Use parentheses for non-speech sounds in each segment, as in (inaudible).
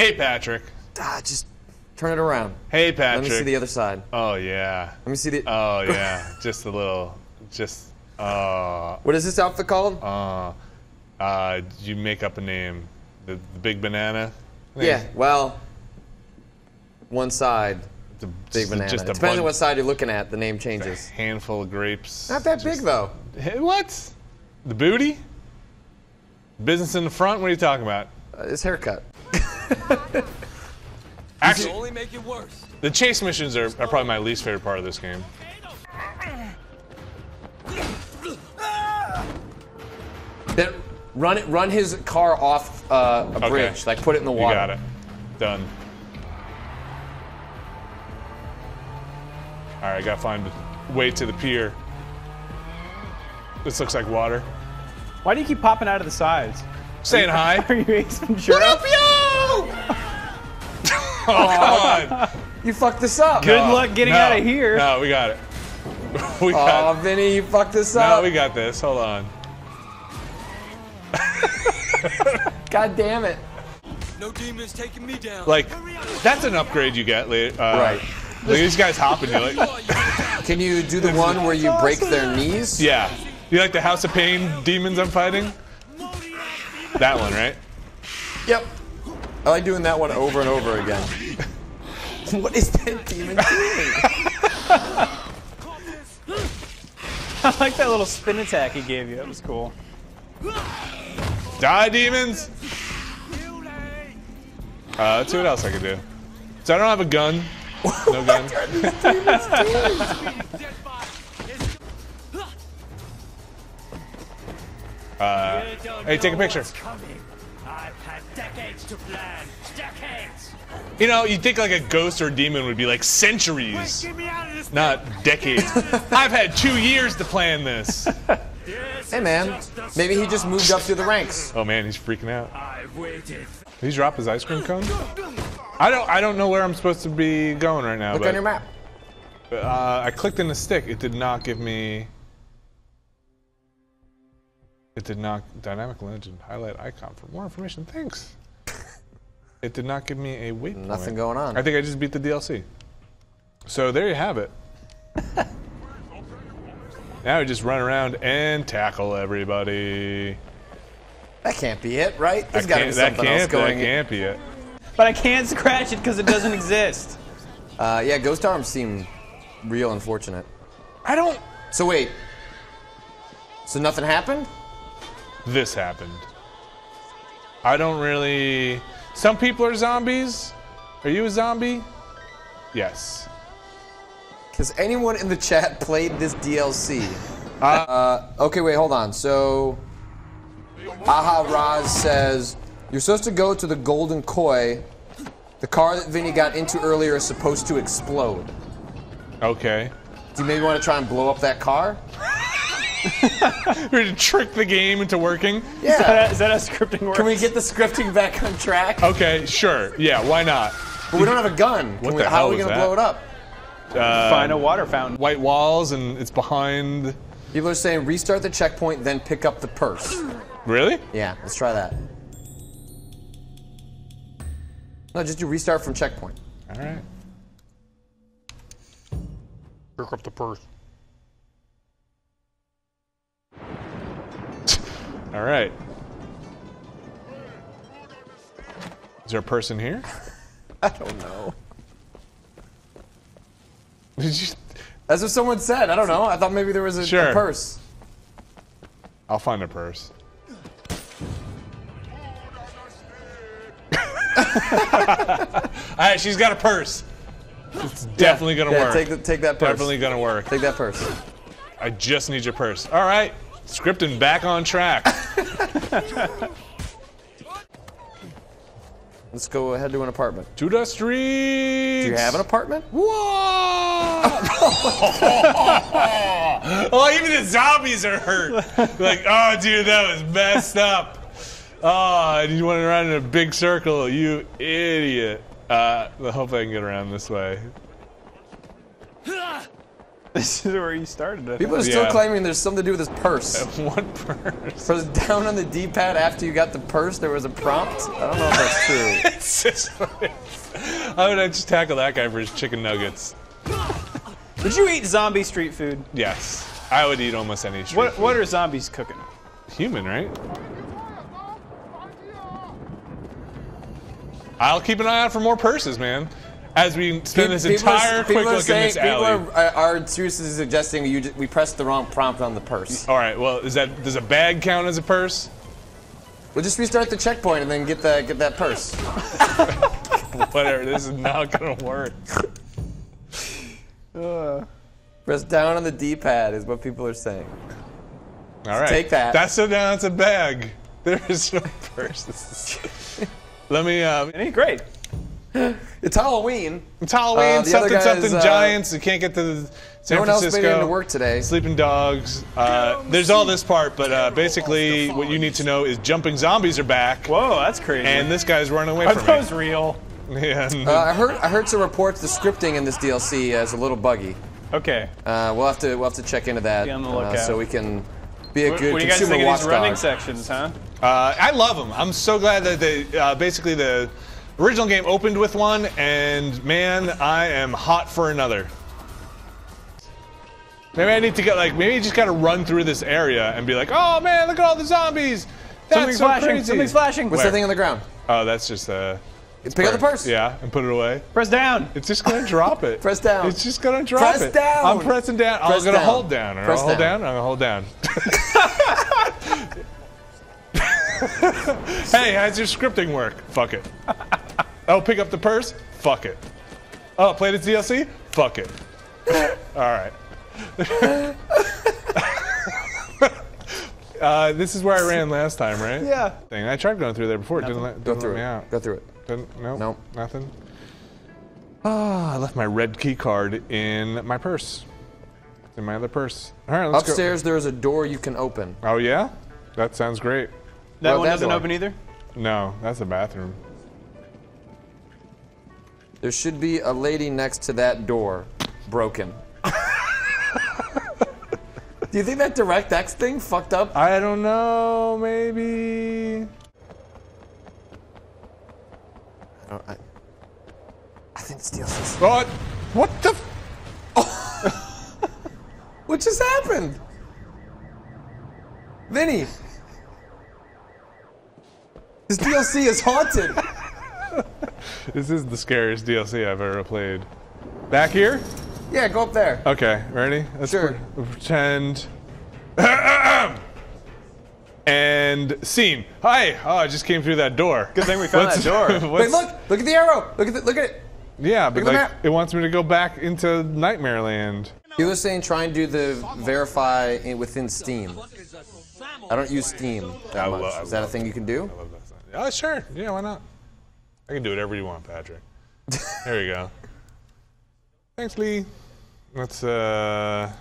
Hey, Patrick. Ah, just turn it around. Hey, Patrick. Let me see the other side. Oh yeah. Let me see the. Oh (laughs) yeah. just a little. Just. Uh. what is this outfit called? Uh. Uh. You make up a name? The, the big banana. Yeah. Well, one side, The, big just banana. Just a Depends on what side you're looking at. The name a changes. handful of grapes. Not that big though. What? The booty? Business in the front? What are you talking about? Uh, his haircut. (laughs) Actually, Only make it worse. the chase missions are, are probably my least favorite part of this game. Then run it. Run his car off uh, a Okay. bridge. Like put it in the water. You water. got it. Done. All right, I gotta find a way to the pier. This looks like water. Why do you keep popping out of the sides? Saying hi. Are you Ace (laughs) Ventura? (laughs) Oh, come on. You fucked this up. Good No, luck getting no, out of here. No, we got it. (laughs) we Oh, got it. Vinny, you fucked this No, up. No, we got this. Hold on. (laughs) God damn it. No demons taking me down. Like, that's an upgrade you get later. Uh, Right. Look, these guys hopping. You're like, Can you do the one where you break their knees? yeah. You like the House of Pain demons I'm fighting? That one, right? Yep. I like doing that one over and over again. (laughs) what is that demon doing? (laughs) I like that little spin attack he gave you. That was cool. Die, demons! Uh, let's see what else I can do. So I don't have a gun. No (laughs) gun. uh, hey, take a picture. I've had decades to plan. Decades. You know, you'd think like a ghost or a demon would be like centuries, Get me out of this. not decades. (laughs) I've had two years to plan this. (laughs) This Hey man, maybe he just moved up through the ranks. Oh man, he's freaking out. I've waited. Did he drop his ice cream cone? I don't. I don't know where I'm supposed to be going right now. Look but, on your map. Uh, I clicked in the stick. It did not give me. It did not dynamic legend highlight icon for more information. Thanks. (laughs) It did not give me a waypoint. Nothing going on. I think I just beat the DLC. So there you have it. (laughs) now we just run around and tackle everybody. That can't be it, right? There's That got to be can't- that something else can't, going. That can't be it. But I can't scratch it because it doesn't exist. (laughs) Uh, yeah, ghost arms seem real unfortunate. I don't. So wait. So nothing happened? This happened. I don't really. Some people are zombies. Are you a zombie? Yes. Has anyone in the chat played this DLC? Uh, okay, wait, hold on. So, Aha Raz says you're supposed to go to the Golden Koi. The car that Vinny got into earlier is supposed to explode. Okay. Do you maybe want to try and blow up that car? (laughs) We're to trick the game into working. Yeah. Is that how scripting works? Can we get the scripting back on track? Okay, sure. Yeah, why not? But we don't have a gun. What we, the how hell are we going to that? blow it up? Uh, find a water fountain? White walls and it's behind. People are saying restart the checkpoint, then pick up the purse. Really? Yeah, let's try that. No, just do restart from checkpoint. All right. Pick up the purse. All right. Is there a person here? (laughs) I don't know. (laughs) Did you? That's what someone said. I don't know. I thought maybe there was a, a Sure. purse. I'll find a purse. (laughs) All right, she's got a purse. It's definitely gonna yeah, work. Take, the, take that purse. definitely gonna work. Take that purse. I just need your purse. All right, scripting back on track. (laughs) Let's go ahead to an apartment. to the streets. Do you have an apartment? Whoa! (laughs) oh, even the zombies are hurt. like, oh, dude, that was messed up. Oh, and you went around in a big circle, you idiot. Uh, hopefully I can get around this way. (laughs) (laughs) This is where you started. I People are still Yeah. claiming there's something to do with this purse. (laughs) One purse. Press down on the D-pad after you got the purse. There was a prompt. I don't know if that's (laughs) true. It's just like- How would I just tackle that guy for his chicken nuggets? Would you eat zombie street food? Yes. I would eat almost any street What food. What are zombies cooking? Human, right? I'll keep an eye out for more purses, man. As we spend this People are- entire quick people are look in saying- this alley. People are, are seriously suggesting you ju- we pressed the wrong prompt on the purse. All right. Well, is that does a bag count as a purse? We'll just restart the checkpoint and then get that get that purse. (laughs) Whatever. This is not gonna work. (sighs) Press down on the D-pad is what people are saying. All right. take that. That's so now it's a bag. There is no (laughs) purse. Let me. Um, Any great. (laughs) It's Halloween. it's Halloween. Uh, the something guys, something uh, Giants. You can't get to the San no one else Francisco. made it into work today. Sleeping dogs. Uh, there's all this part, but uh, basically, what you need to know is jumping zombies are back, Whoa, that's crazy. and this guy's running away are from those real? me. Yeah, and- Uh, I heard I heard some reports the scripting in this DLC is a little buggy. Okay. Uh, we'll have to we'll have to check into that Be on the uh, lookout. so we can be a What, good what do you guys consumer think of these running sections, huh? Uh, I love them. I'm so glad that they uh, basically the original game opened with one, and man, I am hot for another. Maybe I need to get like maybe you just gotta run through this area and be like, oh man, look at all the zombies. That's Something's so flashing. crazy. Something's flashing. What's Where? that thing on the ground? Oh, that's just uh. Pick up the purse. Yeah, and put it away. Press down. It's just gonna drop it. (laughs) Press down. It's just gonna drop Press it. Press down. I'm pressing down. Press I'm gonna down. hold down. Or Press I'll hold down. down. I'm gonna hold down. (laughs) (laughs) hey, how's your scripting work? Fuck it. Oh, pick up the purse? Fuck it. Oh, play this DLC? Fuck it. (laughs) All right. (laughs) uh, this is where I ran last time, right? Yeah. Thing. I tried going through there before. It didn't let, Go didn't through let me it. out. Go through it. Didn't, no, Nope. nothing. Ah, I left my red key card in my purse. It's in my other purse. All right, let's Upstairs there is a door you can open. Oh yeah, that sounds great. That Well, one that doesn't door. open either. No, that's the bathroom. There should be a lady next to that door, broken. Do you think that DirectX thing fucked up? I don't know. Maybe. I, don't- I, I think it's DLC. What? What the? F- (laughs) What just happened? Vinny! This DLC is haunted. This is the scariest DLC I've ever played. Back here? yeah, go up there. Okay, ready? Let's Sure. pre- pretend. (coughs) and scene. Hi. Oh, I just came through that door. Good thing we found that door. (laughs) Wait, look! Look at the arrow! Look at the, look at it! Yeah, but Look the like it wants me to go back into Nightmare Land. He was saying try and do the verify in, within Steam. I don't use Steam that much. Is that a thing you can do? Oh, sure. Yeah, why not? I can do whatever you want, Patrick. there you go. (laughs) Thanks, Lee. Let's uh,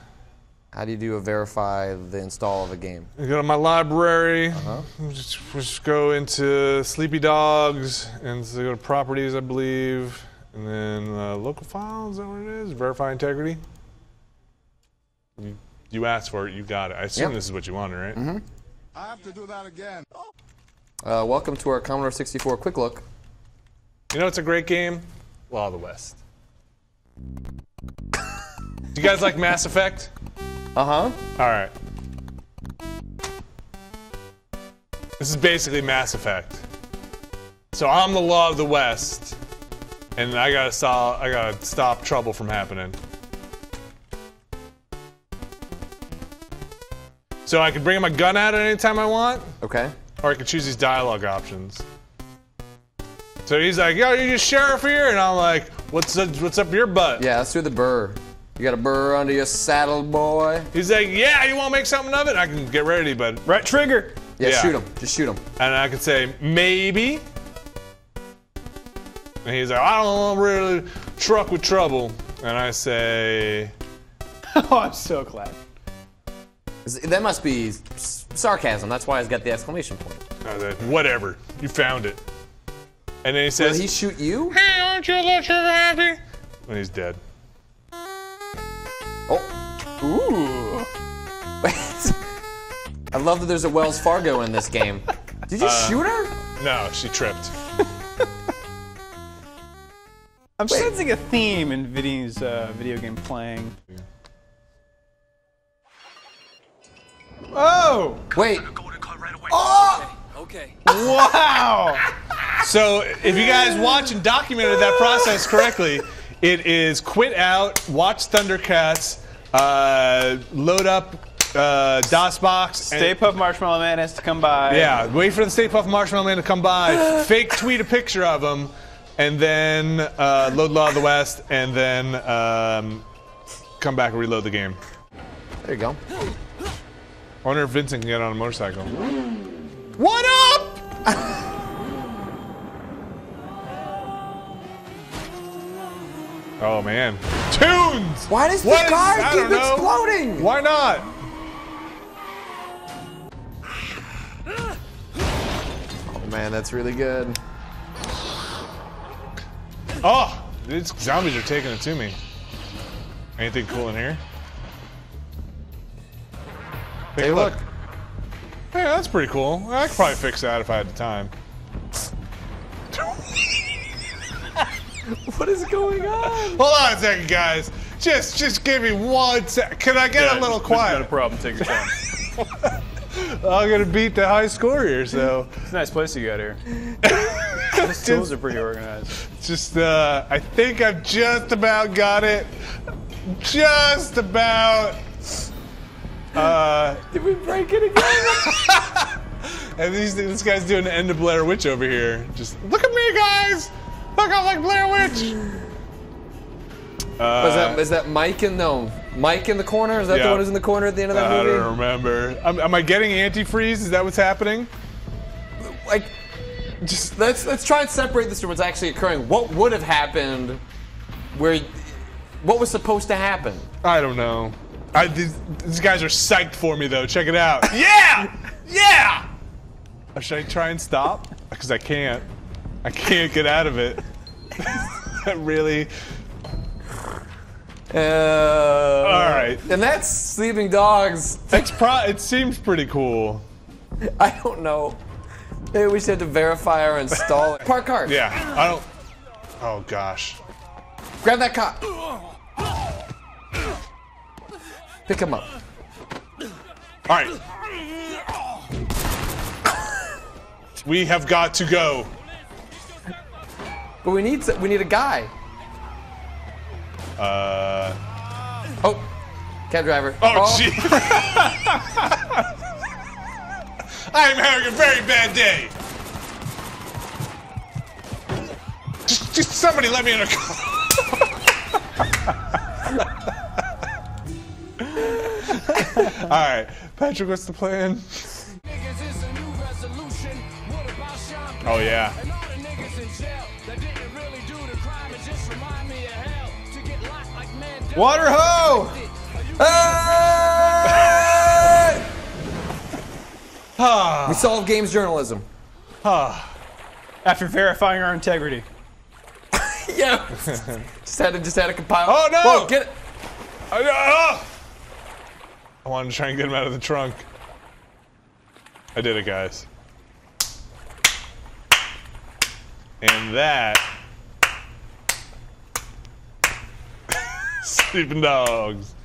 How do you do a verify the install of a game? go to my library. Uh Just, just go into Sleepy Dogs and so go to properties, I believe, and then uh, local files. Is that what it is? Verify integrity. You, you asked for it. You got it. I assume Yep. this is what you wanted, right? Mm-hmm. I have to do that again. Uh, welcome to our Commodore 64 quick look. You know, it's a great game. Law of the West. Do you guys like Mass Effect? Uh huh. All right. This is basically Mass Effect. So I'm the law of the West, and I gotta stop. I gotta stop trouble from happening. So I can bring my gun out at any time I want, Okay. or I can choose these dialogue options. So he's like, "Yo, you just sheriff here," and I'm like, "What's up, what's up your butt?" Yeah, let's do the burr. You got a burr under your saddle, boy. He's like, "Yeah, you want to make something of it?" I can get ready, but Right trigger. Yeah, Yeah. shoot him. Just shoot him. and I could say maybe. And he's like, I don't really truck with trouble. And I say, (laughs) Oh, I'm so glad. That must be sarcasm. That's why he's got the exclamation point. Whatever, you found it. And then he Will he shoot you? Hey, aren't you a little sugar happy? And he's dead. Oh, Ooh. Wait. (laughs) I love that there's a Wells Fargo in this game. Did you Uh, shoot her? No, she tripped. I'm sensing a theme in Vinny's uh, video game playing. Oh! Wait. Okay. Wow! (laughs) So, if you guys watch and documented that process correctly, it is quit out, watch Thundercats, uh, load up uh, DOSBox, Stay and, Puft Marshmallow Man has to come by. yeah, wait for the Stay Puft Marshmallow Man to come by, (gasps) fake tweet a picture of him, and then uh, load Law of the West, and then um, come back and reload the game. There you go. I wonder if Vincent can get on a motorcycle. What up? Oh man, tunes! Why does the car I keep exploding? Why not? Oh man, that's really good. Oh, these zombies are taking it to me. Anything cool in here? Take Hey, a look. Hey, that's pretty cool. I could probably fix that if I had the time. (laughs) What is going on? Hold on a second, guys. Just, just give me one sec. Can I get a little quiet? Not a problem. Take your time. (laughs) I'm gonna beat the high score here, so It's a nice place you got here. (laughs) The tools are pretty organized. just uh, I think I've just about got it. Just about. Uh, Did we break it again? and these, this guy's doing the end of Blair Witch over here. Just look at me, guys. Look, I'm like Blair Witch. Uh, is that is that Mike in no Mike in the corner? Is that the one who's in the corner at the end of that I movie? don't remember. Am, am I getting antifreeze? Is that what's happening? Like, just let's let's try and separate this from what's actually occurring. What would have happened? Where? What was supposed to happen? I don't know. I, these, these guys are psyched for me though. Check it out. (laughs) Yeah, yeah. Or should I try and stop? Because I can't. I can't get out of it. (laughs) really. Uh, All right. And that's Sleeping Dogs. It's pro. It seems pretty cool. (laughs) I don't know. Maybe we should have to verify or install it. (laughs) Park car. Yeah. I don't. Oh gosh. Grab that cop. Pick him up. All right. We have got to go. But we need we need a guy. Uh. Oh, cab driver. Oh, gee. (laughs) I'm having a very bad day. Just, just somebody let me in a car. (laughs) All right, Patrick, what's the plan? Oh yeah. Water hoe! Hey! (laughs) we solve games journalism. After verifying our integrity. (laughs) Yeah. (laughs) just had to just had to compile. Oh, no! Whoa, get it. I, ah! I wanted to try and get him out of the trunk. I did it, guys. And that. (laughs) Sleeping dogs.